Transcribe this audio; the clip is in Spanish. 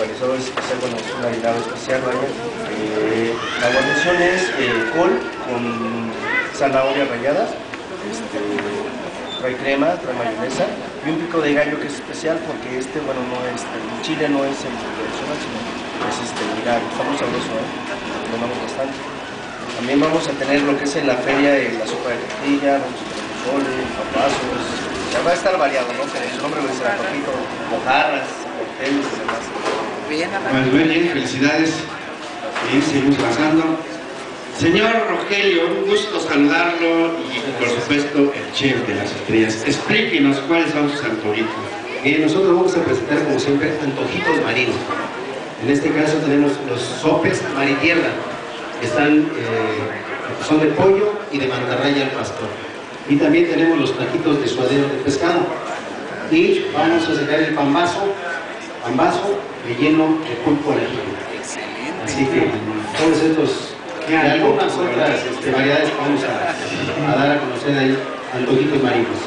organizador especial, bueno, es un marinado especial, vaya. Eh, la guarnición es eh, col con zanahoria rallada, este, trae crema, trae mayonesa y un pico de gallo que es especial porque este, bueno, no es, el chile no es el tradicional, sino es este, mira, está muy sabroso, ¿eh? lo bastante. También vamos a tener lo que es en la feria eh, la sopa de tortilla, vamos a tener pozole, papazos, ya va a estar variado, ¿no? Como su nombre lo dice, la papito, mojarras, cócteles y demás. Bien, Pues muy bien, felicidades. Bien, seguimos avanzando. Señor Rogelio, un gusto saludarlo y por supuesto el chef de las estrellas. Explíquenos cuáles son sus antojitos. Bien, nosotros vamos a presentar como siempre antojitos marinos. En este caso tenemos los sopes maritierra, que están, eh, son de pollo y de mantarraya al pastor. Y también tenemos los taquitos de suadero de pescado. Y vamos a sacar el pambazo, pambazo relleno de pulpo al. Excelente. Así que todos estos y algunas otras este, variedades vamos a, a dar a conocer ahí, antojitos marinos.